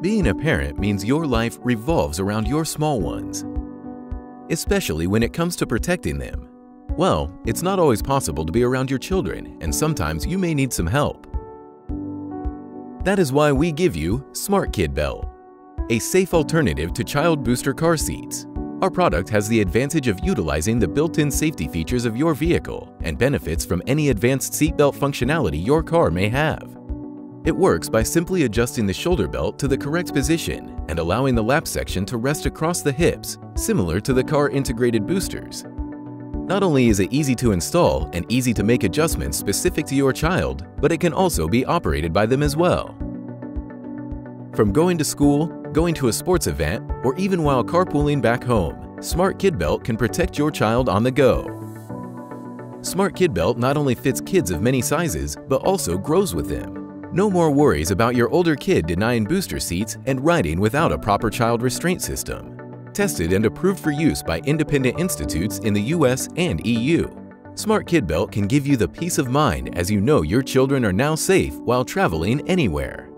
Being a parent means your life revolves around your small ones, especially when it comes to protecting them. Well, it's not always possible to be around your children, and sometimes you may need some help. That is why we give you Smart Kid Belt, a safe alternative to child booster car seats. Our product has the advantage of utilizing the built-in safety features of your vehicle and benefits from any advanced seatbelt functionality your car may have. It works by simply adjusting the shoulder belt to the correct position and allowing the lap section to rest across the hips, similar to the car integrated boosters. Not only is it easy to install and easy to make adjustments specific to your child, but it can also be operated by them as well. From going to school, going to a sports event, or even while carpooling back home, Smart Kid Belt can protect your child on the go. Smart Kid Belt not only fits kids of many sizes, but also grows with them. No more worries about your older kid denying booster seats and riding without a proper child restraint system. Tested and approved for use by independent institutes in the US and EU. Smart Kid Belt can give you the peace of mind as you know your children are now safe while traveling anywhere.